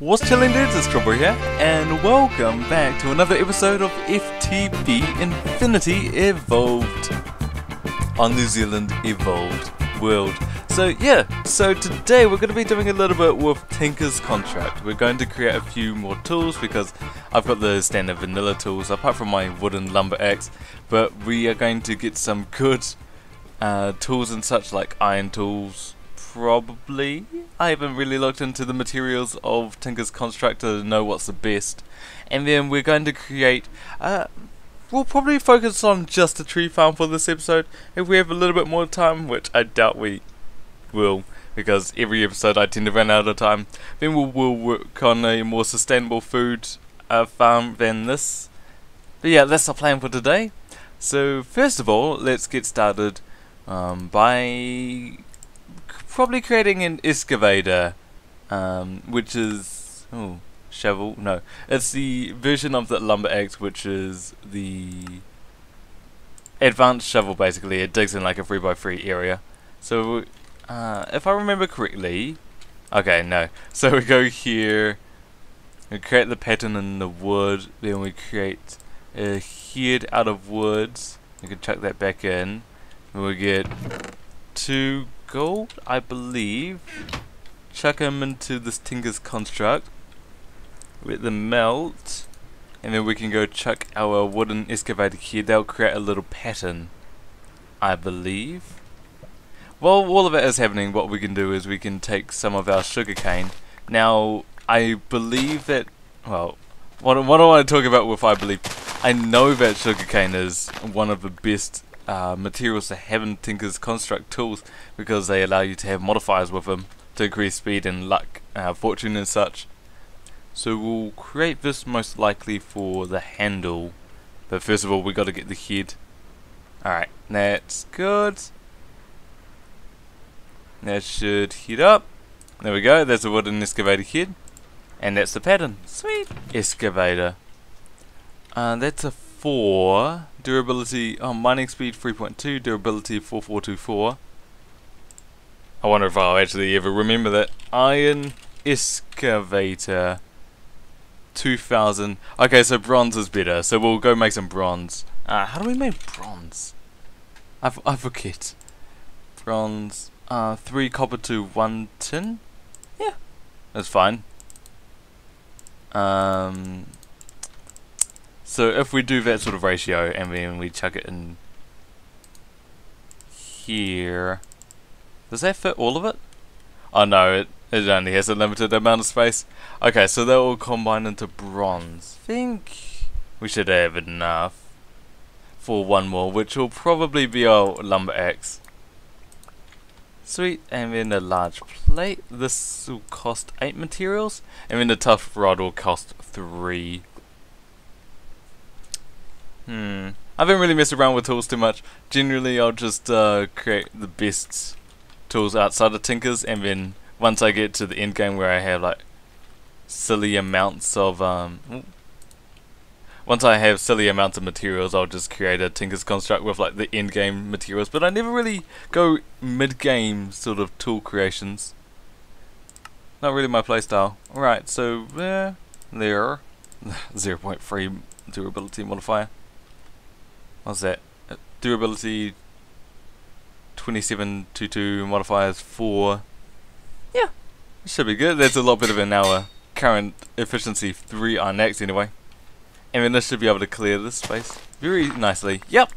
What's chilling dudes, it's Torbray here, and welcome back to another episode of FTB Infinity Evolved on New Zealand Evolved World. So yeah, so today we're going to be doing a little bit with Tinker's Construct. We're going to create a few more tools because I've got the standard vanilla tools apart from my wooden lumber axe, but we are going to get some good uh, tools and such like iron tools, probably. I haven't really looked into the materials of Tinker's Construct to know what's the best. And then we're going to create, uh, we'll probably focus on just a tree farm for this episode. If we have a little bit more time, which I doubt we will, because every episode I tend to run out of time, then we'll, we'll work on a more sustainable food uh, farm than this. But yeah, that's our plan for today. So first of all, let's get started um, by probably creating an excavator, um, which is oh shovel. No, it's the version of the lumber axe, which is the advanced shovel. Basically, it digs in like a three by three area. So, uh, if I remember correctly, okay, no. So we go here. We create the pattern in the wood. Then we create a head out of woods. We can chuck that back in. And we get two gold, I believe. Chuck them into this Tinker's construct. Let them melt. And then we can go chuck our wooden excavator here. They'll create a little pattern. I believe. While all of it is happening, what we can do is we can take some of our sugarcane. Now, I believe that, well, what, what I want to talk about with I believe, I know that sugarcane is one of the best uh, materials to have in Tinker's Construct tools because they allow you to have modifiers with them to increase speed and luck, uh, fortune and such. So we'll create this most likely for the handle, but first of all we got to get the head. Alright, that's good. That should heat up. There we go, there's a wooden excavator head. And that's the pattern. Sweet. Excavator. Uh, that's a 4. Durability, oh, mining speed 3.2, durability 4424. I wonder if I'll actually ever remember that. Iron excavator 2000. Okay, so bronze is better, so we'll go make some bronze. Uh, how do we make bronze? I, I forget. Bronze, uh, 3 copper to 1 tin? Yeah, that's fine. Um, so if we do that sort of ratio and then we chuck it in here, does that fit all of it? Oh no, it, it only has a limited amount of space. Okay, so they'll all combine into bronze. I think we should have enough for one more, which will probably be our lumber axe. Sweet, and then a large plate. This will cost 8 materials, and then the tough rod will cost 3 Hmm. I haven't really messed around with tools too much. Generally, I'll just uh, create the best tools outside of Tinkers, and then once I get to the end game where I have like silly amounts of um, once I have silly amounts of materials, I'll just create a Tinker's construct with like the end game materials. But I never really go mid game sort of tool creations. Not really my playstyle. Alright, so uh, there, 0.3 durability modifier. What's that? Uh, durability 2722 modifiers 4. Yeah, should be good. That's a lot better than our current efficiency 3 on next anyway. And then this should be able to clear this space very nicely. Yep!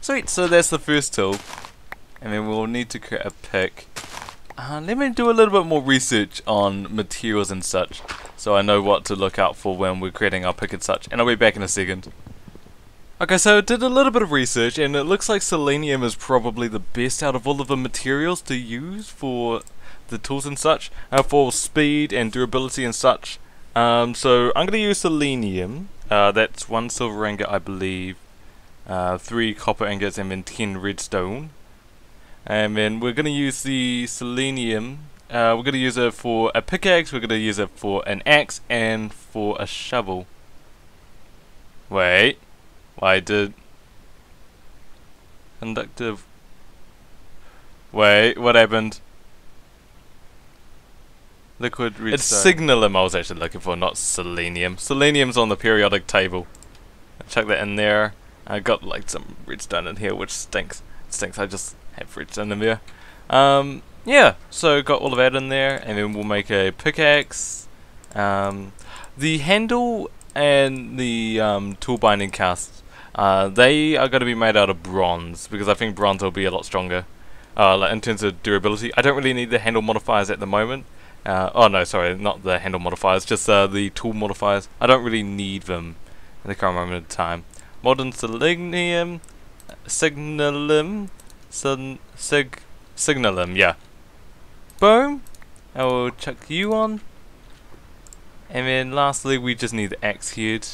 Sweet, so that's the first tool. And then we'll need to create a pick. Uh, let me do a little bit more research on materials and such, so I know what to look out for when we're creating our pick and such. And I'll be back in a second. Okay, so I did a little bit of research, and it looks like selenium is probably the best out of all of the materials to use for the tools and such, uh, for speed and durability and such. Um, so I'm going to use selenium. Uh, that's one silver ingot, I believe, uh, three copper ingots, and then ten redstone. And then we're going to use the selenium. Uh, we're going to use it for a pickaxe. We're going to use it for an axe and for a shovel. Wait. Why did... Conductive... Wait, what happened? Liquid redstone. It's signalum I was actually looking for, not selenium. Selenium's on the periodic table. I Chuck that in there. I got like some redstone in here, which stinks. It stinks. I just have redstone in there. Um, yeah. So got all of that in there, and then we'll make a pickaxe. Um, the handle and the um, tool binding cast, uh, they are going to be made out of bronze because I think bronze will be a lot stronger. Uh, like in terms of durability, I don't really need the handle modifiers at the moment. Uh, oh no, sorry, not the handle modifiers, just uh, the tool modifiers. I don't really need them at the current moment in time. Modern selenium, signalum, sig, signalum, yeah. Boom. I will chuck you on. And then lastly, we just need the axe head.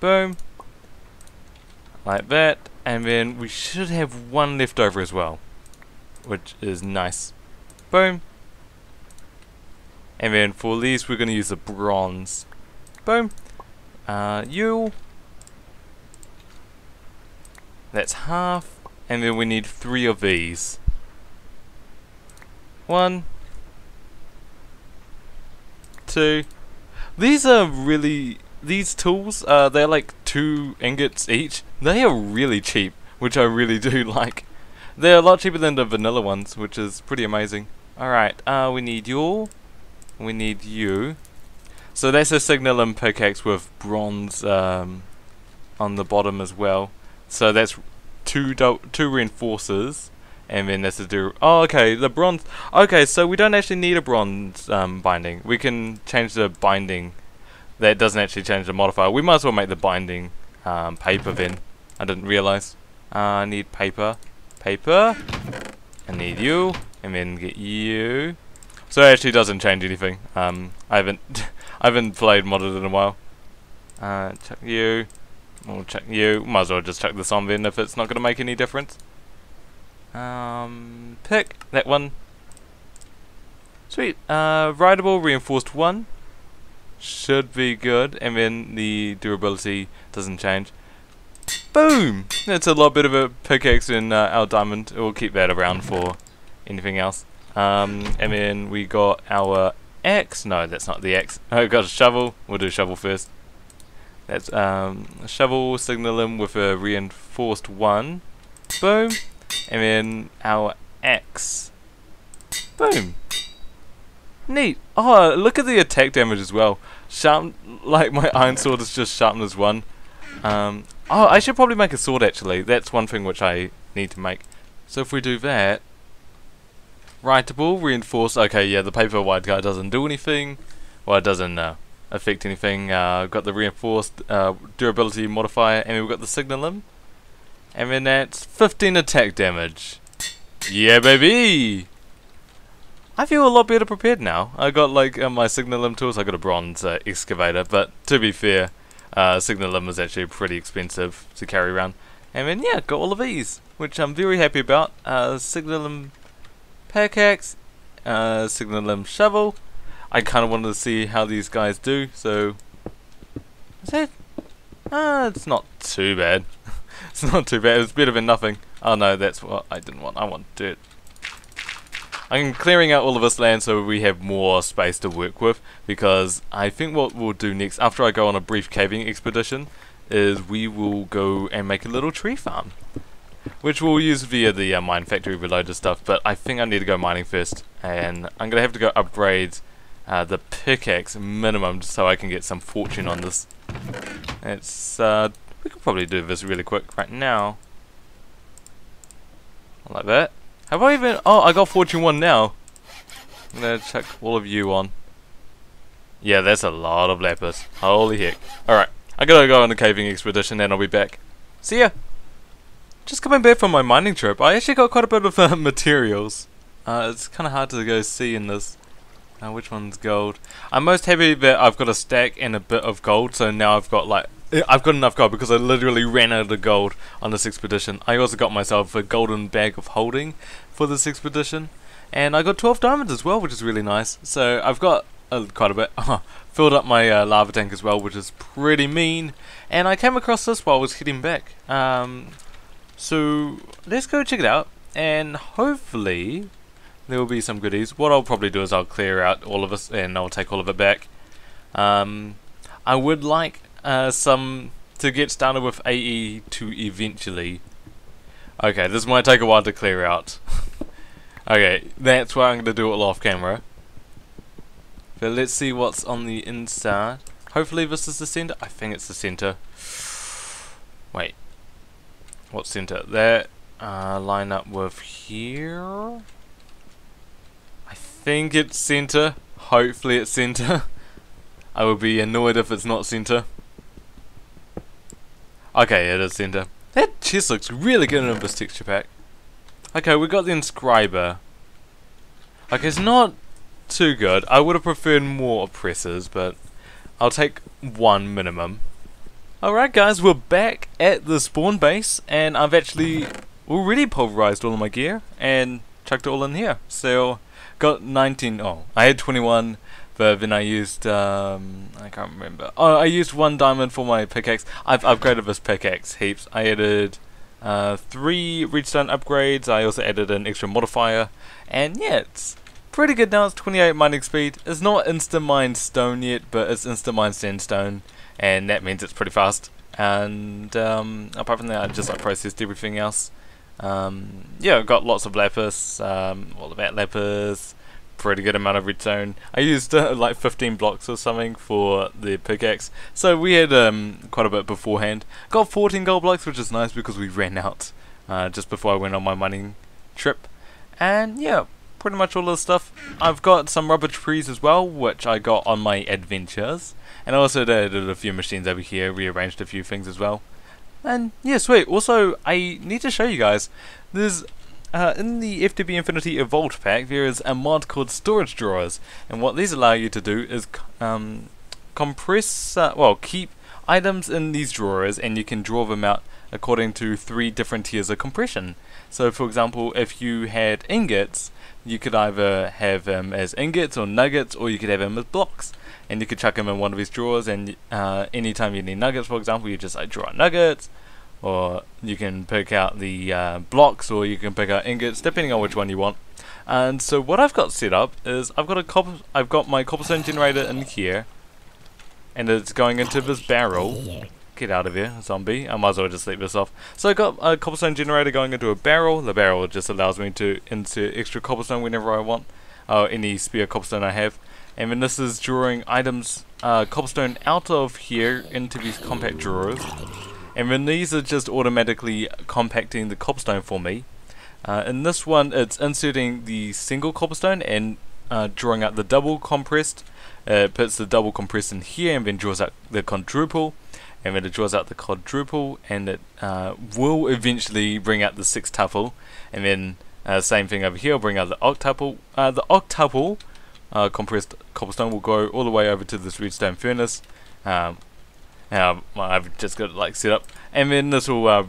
Boom. Like that. And then we should have one left over as well. Which is nice. Boom. And then for these, we're going to use the bronze. Boom. Uh, you. That's half. And then we need three of these. One. Two. These are really... These tools, uh, they're like two ingots each. They are really cheap, which I really do like. They're a lot cheaper than the vanilla ones, which is pretty amazing. Alright, uh, we need you. we need you. So that's a signalum pickaxe with bronze um, on the bottom as well. So that's two two reinforcers, and then that's a do. Oh, okay, the bronze. Okay, so we don't actually need a bronze um, binding. We can change the binding. That doesn't actually change the modifier. We might as well make the binding um, paper then. I didn't realize. Uh, I need paper, paper. I need you, and then get you. So it actually doesn't change anything. Um, I haven't I haven't played modded in a while. Uh, check you. We'll check you. Might as well just check this on then if it's not going to make any difference. Um, pick that one. Sweet. Uh, writable reinforced one. Should be good. And then the durability doesn't change. Boom! That's a lot better of a pickaxe than uh, our diamond. We'll keep that around for anything else. Um, and then we got our axe. No, that's not the axe. Oh, got a shovel. We'll do shovel first. That's um, a shovel signalum with a reinforced one. Boom. And then our axe. Boom. Neat. Oh, look at the attack damage as well. Sharp, like my iron sword is just sharpness one. Um, oh, I should probably make a sword actually. That's one thing which I need to make. So if we do that, Writable, reinforce. Okay, yeah, the paper white guy doesn't do anything. Well, it doesn't uh, affect anything. Uh, got the reinforced uh, durability modifier, and we've got the signalum. And then that's 15 attack damage. Yeah, baby! I feel a lot better prepared now. I got like uh, my signalum tools. I got a bronze uh, excavator, but to be fair, uh, signalum is actually pretty expensive to carry around. And then yeah, got all of these, which I'm very happy about. Uh, signalum pickaxe, uh, signalum shovel. I kind of wanted to see how these guys do, so... Is it? Uh, it's not too bad. it's not too bad, it's better than nothing. Oh no, that's what I didn't want. I want dirt. I'm clearing out all of this land so we have more space to work with because I think what we'll do next after I go on a brief caving expedition is we will go and make a little tree farm which we'll use via the uh, MineFactory Reloaded stuff, but I think I need to go mining first, and I'm going to have to go upgrade uh, the pickaxe minimum so I can get some fortune on this. It's, uh, we could probably do this really quick right now. Like that. Have I even, oh, I got fortune 1 now. I'm going to check all of you on. Yeah, that's a lot of lapis. Holy heck. Alright, I gotta go on a caving expedition and I'll be back. See ya! Just coming back from my mining trip, I actually got quite a bit of uh, materials. Uh, it's kind of hard to go see in this. Uh, which one's gold? I'm most happy that I've got a stack and a bit of gold, so now I've got like I've got enough gold because I literally ran out of gold on this expedition. I also got myself a golden bag of holding for this expedition, and I got 12 diamonds as well, which is really nice. So I've got uh, quite a bit. Filled up my uh, lava tank as well, which is pretty mean. And I came across this while I was heading back. Um, so let's go check it out and hopefully there will be some goodies. What I'll probably do is I'll clear out all of this and I'll take all of it back. Um, I would like uh, some to get started with AE to eventually. Okay, this might take a while to clear out. okay, that's why I'm going to do it all off camera. But let's see what's on the inside. Hopefully this is the center. I think it's the center. Wait. What center? That uh, line up with here. I think it's center. Hopefully it's center. I would be annoyed if it's not center. Okay, it is center. That chest looks really good in this texture pack. Okay, we got the inscriber. Okay, it's not too good. I would have preferred more oppressors, but I'll take one minimum. Alright guys, we're back at the spawn base, and I've actually already pulverized all of my gear, and chucked it all in here. So, got 19, oh, I had 21, but then I used, um, I can't remember. Oh, I used one diamond for my pickaxe. I've upgraded this pickaxe heaps. I added uh, three redstone upgrades, I also added an extra modifier, and yeah, it's pretty good now. It's 28 mining speed. It's not instant mine stone yet, but it's instant mine sandstone, and that means it's pretty fast. And um, apart from that, I just like processed everything else. Um, yeah, got lots of lapis, um, all about lapis, pretty good amount of redstone. I used uh, like 15 blocks or something for the pickaxe, so we had um, quite a bit beforehand. Got 14 gold blocks, which is nice because we ran out uh, just before I went on my mining trip. And yeah, pretty much all the stuff. I've got some rubber trees as well, which I got on my adventures. And I also did a few machines over here, rearranged a few things as well. And yeah, sweet. Also, I need to show you guys. There's uh, in the FTB Infinity Evolved pack, there is a mod called Storage Drawers, and what these allow you to do is um, compress, uh, well, keep items in these drawers, and you can draw them out according to three different tiers of compression. So, for example, if you had ingots, you could either have them as ingots or nuggets, or you could have them as blocks. And you could chuck them in one of these drawers, and uh, anytime you need nuggets, for example, you just like draw nuggets, or you can pick out the uh, blocks, or you can pick out ingots, depending on which one you want. And so what I've got set up is I've got a copper, I've got my cobblestone generator in here, and it's going into this barrel. Get out of here, zombie. I might as well just leave this off. So I got a cobblestone generator going into a barrel. The barrel just allows me to insert extra cobblestone whenever I want. Uh, any spare cobblestone I have. And then this is drawing items, uh, cobblestone out of here into these compact drawers. And then these are just automatically compacting the cobblestone for me. Uh, in this one, it's inserting the single cobblestone and uh, drawing out the double compressed. It puts the double compressed in here and then draws out the quadruple and then it draws out the quadruple and it uh, will eventually bring out the sextuple and then uh, same thing over here bring out the octuple uh, the octuple compressed cobblestone will go all the way over to this redstone furnace um, now I've just got it like set up. And then this will uh,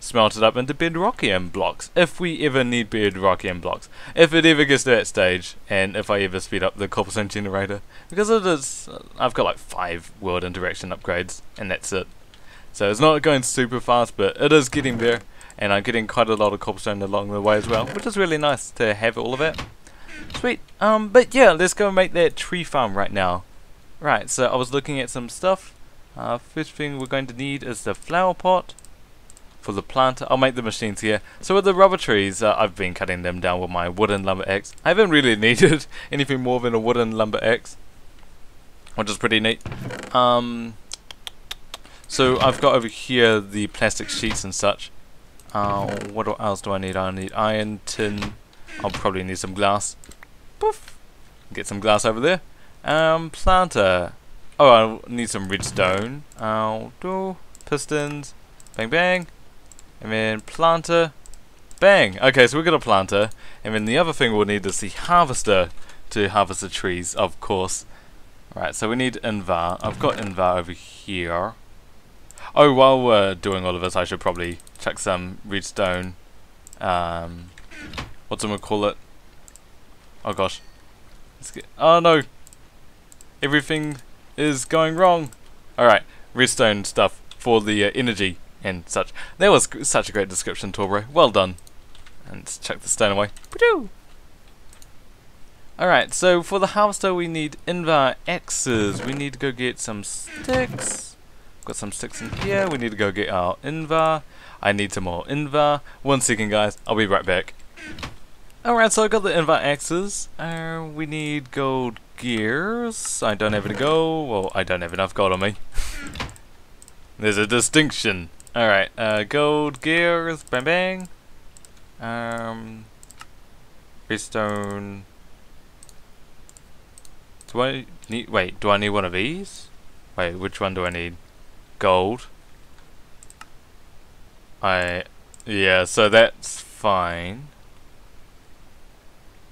smelt it up into bedrockium blocks if we ever need bedrockium blocks. If it ever gets to that stage and if I ever speed up the cobblestone generator because it is I've got like five world interaction upgrades and that's it. So it's not going super fast but it is getting there and I'm getting quite a lot of cobblestone along the way as well which is really nice to have all of it sweet. Um but yeah let's go make that tree farm right now. Right so I was looking at some stuff uh, first thing we're going to need is the flower pot for the planter. I'll make the machines here. So with the rubber trees, uh, I've been cutting them down with my wooden lumber axe. I haven't really needed anything more than a wooden lumber axe, which is pretty neat. Um, so I've got over here the plastic sheets and such. Uh, what else do I need? I need iron, tin. I'll probably need some glass. Poof. Get some glass over there. Um, planter. Oh, I need some redstone. I'll do pistons. Bang bang. And then planter. Bang! Okay, so we've got a planter. And then the other thing we'll need is the harvester to harvest the trees, of course. Right, so we need Invar. I've got Invar over here. Oh, while we're doing all of this, I should probably chuck some redstone. Um, what's gonna call it? Oh gosh. Let's Get, oh no! Everything is going wrong. Alright, redstone stuff for the uh, energy and such. That was such a great description, Torbro. Well done. And let's chuck the stone away. Alright, so for the harvester we need invar axes. We need to go get some sticks. Got some sticks in here. We need to go get our invar. I need some more invar. One second guys, I'll be right back. Alright, so I got the invar axes. Uh, we need gold gears. I don't have any go. Well, I don't have enough gold on me. There's a distinction. Alright, uh, gold gears. Bang bang. Um, redstone. Do I need, wait, do I need one of these? Wait, which one do I need? Gold. I, yeah, so that's fine.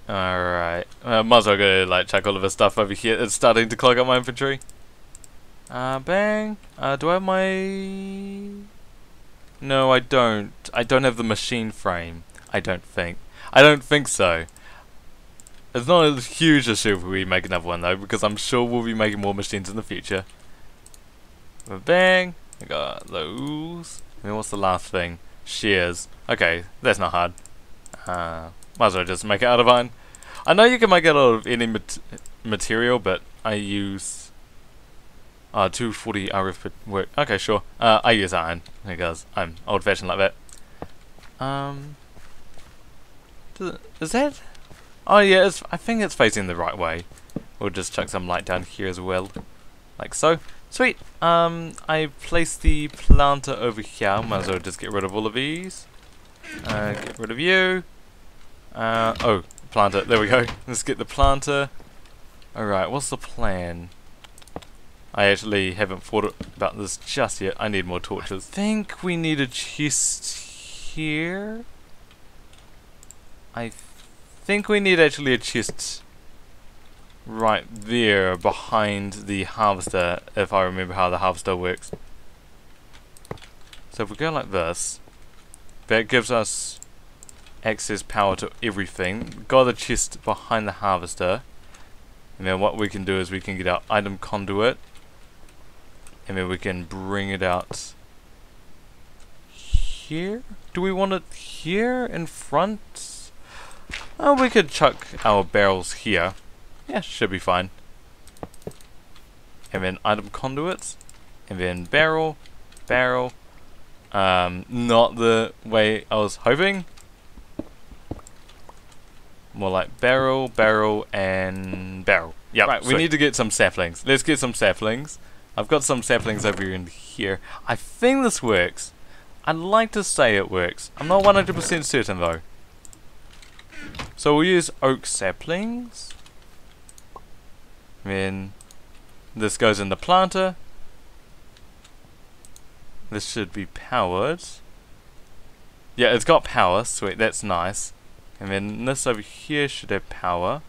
Alright, uh, might as well go like check all of the stuff over here. It's starting to clog up my inventory. Uh, bang. Uh, do I have my... No, I don't. I don't have the machine frame. I don't think. I don't think so. It's not a huge issue if we make another one though, because I'm sure we'll be making more machines in the future. Bang! I got those. And what's the last thing? Shears. Okay, that's not hard. Uh, might as well just make it out of iron. I know you can make it out of any mat material, but I use uh, 240 RF work. Okay, sure. Uh, I use iron because I'm old-fashioned like that. Um, is that Oh yeah, I think it's facing the right way. We'll just chuck some light down here as well. Like so. Sweet! Um, I placed the planter over here. Might as well just get rid of all of these. Uh, get rid of you. Uh, oh, planter. There we go. Let's get the planter. Alright, what's the plan? I actually haven't thought about this just yet. I need more torches. I think we need a chest here. I think we need actually a chest right there behind the harvester if I remember how the harvester works. So if we go like this, that gives us access power to everything. Got the chest behind the harvester. And then what we can do is we can get our item conduit. And then we can bring it out here. Do we want it here in front? Oh, we could chuck our barrels here. Yeah, should be fine. And then item conduits. And then barrel, barrel. Um, not the way I was hoping. More like barrel, barrel, and barrel. Yeah, right. We need to get some saplings. Let's get some saplings. I've got some saplings over in here. I think this works. I'd like to say it works. I'm not 100% certain though. So we'll use oak saplings. Then this goes in the planter. This should be powered. Yeah, it's got power. Sweet, that's nice. And then this over here should have power.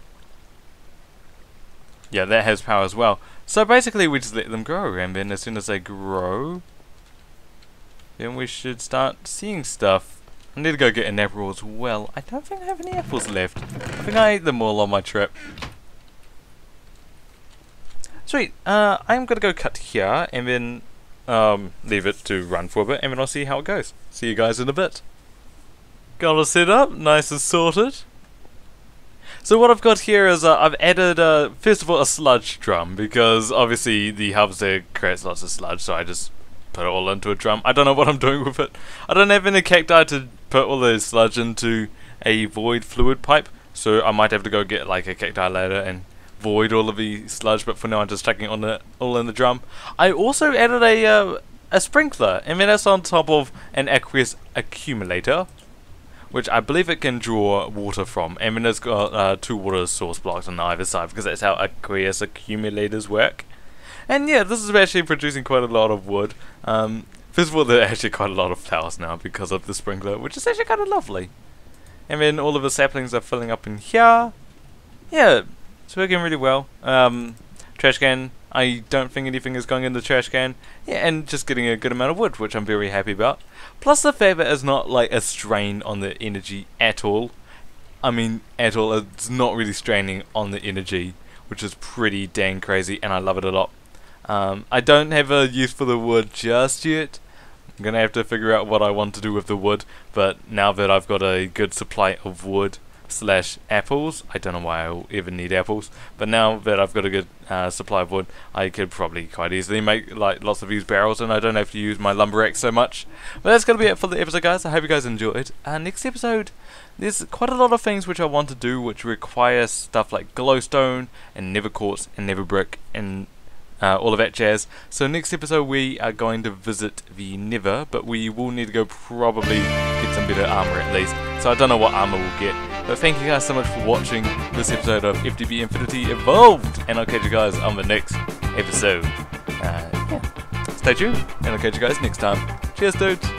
Yeah, that has power as well. So basically we just let them grow and then as soon as they grow then we should start seeing stuff. I need to go get an apple as well. I don't think I have any apples left. I think I ate them all on my trip. Sweet. Uh, I'm gonna go cut here and then um, leave it to run for a bit and then I'll see how it goes. See you guys in a bit. Got it set up, nice and sorted. So what I've got here is uh, I've added, uh, first of all, a sludge drum because obviously the harvester creates lots of sludge, so I just put it all into a drum. I don't know what I'm doing with it. I don't have any cacti to put all the sludge into a void fluid pipe, so I might have to go get like a cacti later and void all of the sludge, but for now I'm just chucking it on the, all in the drum. I also added a, uh, a sprinkler, and then that's on top of an aqueous accumulator, which I believe it can draw water from, and then it's got uh, two water source blocks on either side, because that's how aqueous accumulators work. And yeah, this is actually producing quite a lot of wood. Um, first of all, there are actually quite a lot of flowers now because of the sprinkler, which is actually kind of lovely. And then all of the saplings are filling up in here. Yeah, it's working really well. Um, trash can, I don't think anything is going in the trash can. Yeah, and just getting a good amount of wood, which I'm very happy about. Plus the that it's not like a strain on the energy at all. I mean, at all, it's not really straining on the energy, which is pretty dang crazy, and I love it a lot. Um, I don't have a use for the wood just yet. I'm gonna have to figure out what I want to do with the wood, but now that I've got a good supply of wood, slash apples. I don't know why I'll ever need apples, but now that I've got a good uh, supply of wood, I could probably quite easily make like lots of these barrels, and I don't have to use my lumber axe so much. But that's gonna be it for the episode, guys. I hope you guys enjoyed. Uh, next episode, there's quite a lot of things which I want to do, which require stuff like glowstone and nether quartz and nether brick and uh, all of that jazz. So next episode we are going to visit the Nether, but we will need to go probably get some better armor at least. So I don't know what armor we'll get. But thank you guys so much for watching this episode of FTB Infinity Evolved, and I'll catch you guys on the next episode. Uh, yeah. Stay tuned, and I'll catch you guys next time. Cheers, dudes.